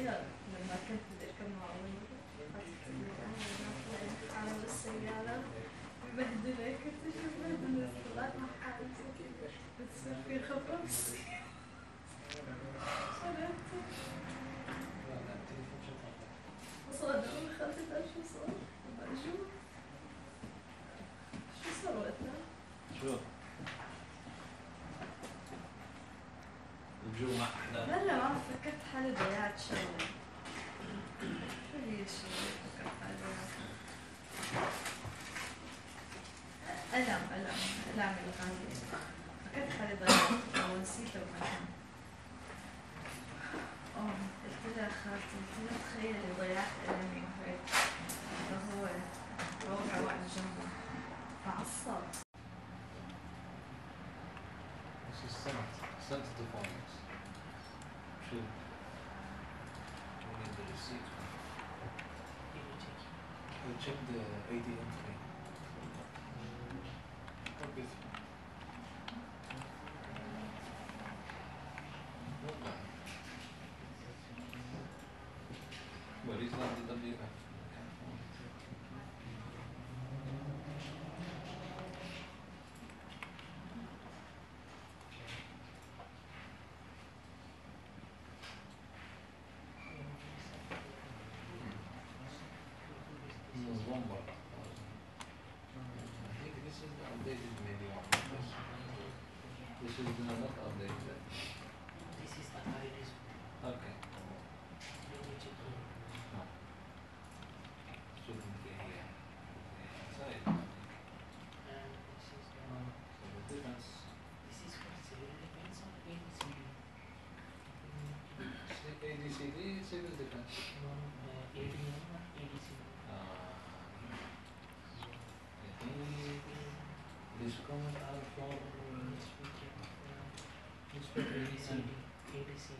لما كنت اركب مع امي على السيارة مبهدلة كنت أشوف مبهدلة طلعت مع حالتي بتصير في خبرة وصلت شو صار؟ شو شو سويتنا؟ شو؟ الجو أحلى مرة فكرت حالي ضيعت شغلة شو هي الشغلة فكرت حالي ضيعتها؟ ألم ألم ألم الغالي فكرت حالي ضيعت أو نسيته بمكان أم قلت لها خالتي قلت لها تخيلي ضيعت ألمي وهيك. فهو روح وقت جنبه. فعصب. Should. Don't. I'll check the ADM today. Mm. Okay. What is that? bomba. I think this is updated maybe on this. This is not updated. This is the highest. Okay. No. Shouldn't here. Sorry. And this is the. Difference. This is for serial depends on ABCD. ABCD is He's going out of Baltimore this weekend uh, for ABC, ABC.